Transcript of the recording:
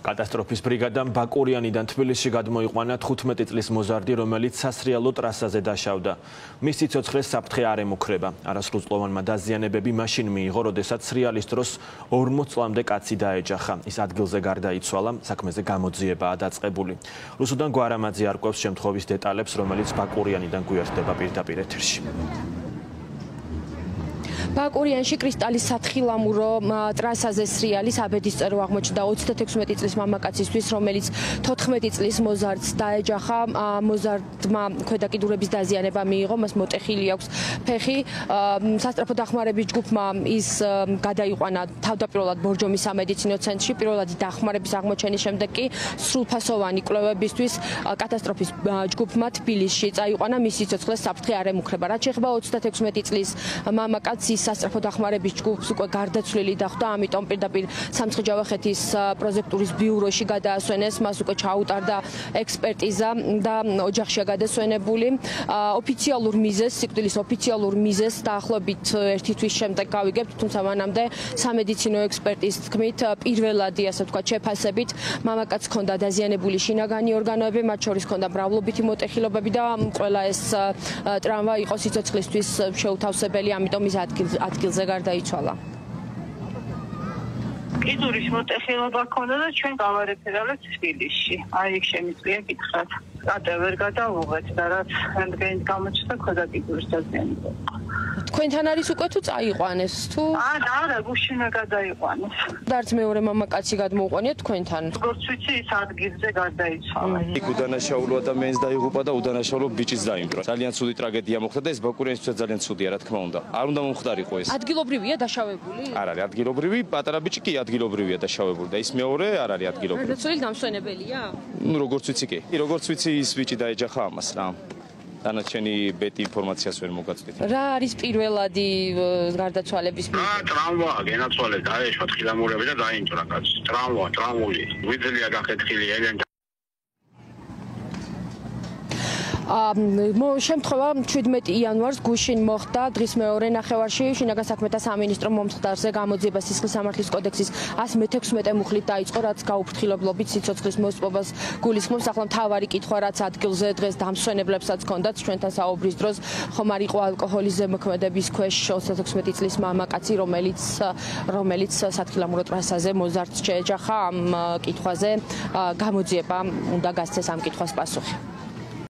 კატასტროფის ბრიგადამ ბაკურიანიდან თბილისში გადმოიყვანა 15 წლის მოზარდი, რომელიც სასრიალო ტრასაზე დაშავდა. მის სიცოცხლეს საფრთხე არ ემუქრება. არასრულწლოვანმა დაზიანებები მაშინ მიიღო, როდესაც სრიალის დროს 40 წლამდე კაცი დაეჯახა. ის ადგილზე გარდაიცვალა, საქმეზე გამოძიებაა დაწყებული. რუსუდან გვარამაძე არკვევს შემთხვევის დეტალებს, რომელიც ბაკურიანიდან გვიერთდება პირდაპირ ეთერში. ბაკურიანში კრისტალის სათხილამურო ტრასაზე სრიალის აბედის წერო აღმოჩნდა 36 წლის მამაკაცისთვის, რომელიც 14 წლის მოზარდს დაეჯახა. მოზარდმა ქვედაკიდურების დაზიანება მიიღო, მას მოტეხილი აქვს ფეხი. სასტრაფო დახმარების ჯგუფმა ის გადაიყვანა თავდაპირველად ბორჯომის სამედიცინო ცენტრში, პირველადი დახმარების აღმოჩენის შემდეგ კი სრულფასოვანი კვლევებისთვის კატასტროფის ჯგუფმა თბილისში წაიყვანა მის სიცოცხლეს საფრთხე არ ემუქრება. რაც შეეხება 36 წლის მამაკაცის სასწრაფო დახმარების ჯგუფს უკვე გარდაცვლილი დახვდა, ამიტომ პირდაპირ სამცხე-ჯავახეთის პროექტურის ბიუროში გადაასვენეს, მას უკვე ჩაუტარდა ექსპერტიზა და ოჯახშია გადასვენებული. ოფიციალურ მიზეს, სიკვდილის ოფიციალურ მიზეს დაახლოებით ერთი თვის შემდეგ გავიგებთ, თუმცა მანამდე სამედიცინო ექსპერტის თქმით, პირველადი, ასე ვთქვათ, შეფასებით, მამაკაც ჰქონდა დაზიანებული შინაგანი ორგანოები, მათ შორის ჰქონდა მრავლობითი მოტეხილობები და ყველა ეს ტრამვა იყო სიცოცხლისთვის შეუთავსებელი, ამიტომ ის ადგილ ადგილზე გარდაიცვალა. კიდურის მოტეხილობა ქონდა და ჩვენ გავარეფერალეთ თბილისში. აი იქ შემიძლია გითხრათ. რატო ვერ გადავუღეთ და რაც რენტგენის გამოჩნდა ქოდა კიდურის დაზიანება. თქვენთან არის უკვე თუ წაიყვანეს თუ? არა არა გუშინა გადაიყვანეს. დარც მეორე მამაკაცი გადმოუყვანია თქვენთან? როგორც ვიცი ის ადგილზე გარდაიცვალა იქ უდანაშაულო ადამიანს დაიღუპა და უდანაშაულო ბიჭის დაიმტვრა ძალიან ცუდი ტრაგედია მოხდა და ეს ბაკურიანისთვის ძალიან ცუდია რა თქმა უნდა. არ უნდა მომხდარიყო ეს. ადგილობრივია დაშავებული? არ არის ადგილობრივი პატარა ბიჭი კი ადგილობრივია დაშავებული და ის მეორე არ არის ადგილობრივი. გარდაცვლილი დამსვენებელია? ნუ როგორც ვიცი კი როგორც ვიცი ის ბიჭი დაეჯახა ამას რა დანარჩენი ბეტი ინფორმაციას ვერ მოგაწვით. რა არის პირველადი გარდაცვალების მიზეზი? აა ტრამვა, გენაცვალე დაეშვა თხილამურები და დაინჭრა კაცი. ტრამვა, ტრამული. ვიძელია გახეთქილი ელენ შემთხვევა 17 იანვარს გუშინ მოხდა დღის მეორე ნახევარში. შინაგან საქმეთა სამინისტრო მომხდარზე გამოძიება სისხლის სამართლის კოდექსის 116 მუხლით დაიწყო რაც გაუფრთხილებლობით სიცოცხლის მოსპობას გულისხმობს. ახლა მთავარი კითხვა რაც ადგილზე დღეს დამსვენებლებსაც ჰქონდათ ჩვენთან საუბრის დროს ხომ არ იყო ალკოჰოლის ზემოქმედების ქვეშ 36 წლის მამაკაცი რომელიც რომელიც სათხილამურო ტრასაზე მოზარდს შეეჯახა ამ კითხვაზე გამოძიება უნდა გასცეს ამ კითხვის პასუხი